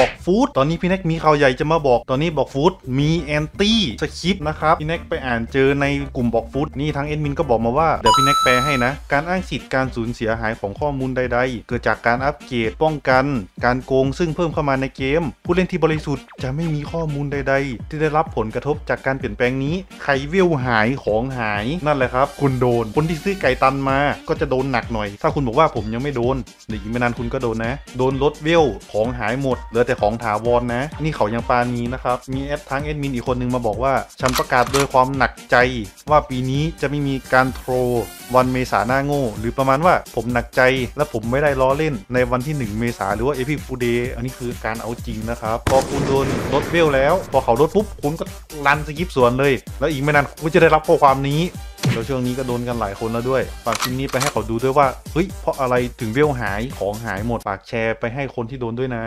บอกฟูดตอนนี้พี่แน็กมีข่าวใหญ่จะมาบอก ตอนนี้บอกฟูดมีแอนตี้สคริปต์นะครับพี่แน็กไปอ่านเจอในกลุ่มบอกฟูดนี่ทางเอ็ดมินก็บอกมาว่าเดี๋ยวพี่แน็กแปลให้นะ การอ้างสิทธิ์การสูญเสียหายของข้อมูลใด ๆ เกิดจากการอัปเกรดป้องกัน การโกงซึ่งเพิ่มเข้ามาในเกม ผู้เล่นที่บริสุทธิ์จะไม่มีข้อมูลใด ๆ ที่ได้รับผลกระทบจากการเปลี่ยนแปลงนี้ใครเวลหายของหายนั่นแหละครับ คุณโดนคนที่ซื้อไก่ตันมาก็จะโดนหนักหน่อย ถ้าคุณบอกว่าผมยังไม่โดนเดี๋ยวอีกไม่นานคุณก็โดนนะ โดนลดเวลของหายหมดเหลือแต่ของถาวรนะ นี่เขายังปรานีนะครับ มีแอดทั้งแอดมินอีกคนนึงมาบอกว่า ฉันประกาศโดยความหนักใจว่าปีนี้จะไม่มีการโทรวันเมษาหน้าโง่ หรือประมาณว่าผมหนักใจและผมไม่ได้ล้อเล่นในวันที่ 1 เมษาหรือว่าเอพิฟูเดย์อันนี้คือการเอาจริงนะครับพอคุณโดนลดเวลแล้ว พอเขาลดปุ๊บคุณก็ run skip สวนเลย แล้วอีกไม่นานคุณจะได้รับข้อความนี้ แล้วช่วงนี้ก็โดนกันหลายคนแล้วด้วย ฝากคลิปนี้ไปให้เขาดูด้วยว่า เฮ้ย เพราะอะไรถึงเวลหายของหายหมด ฝากแชร์ไปให้คนที่โดนด้วยนะ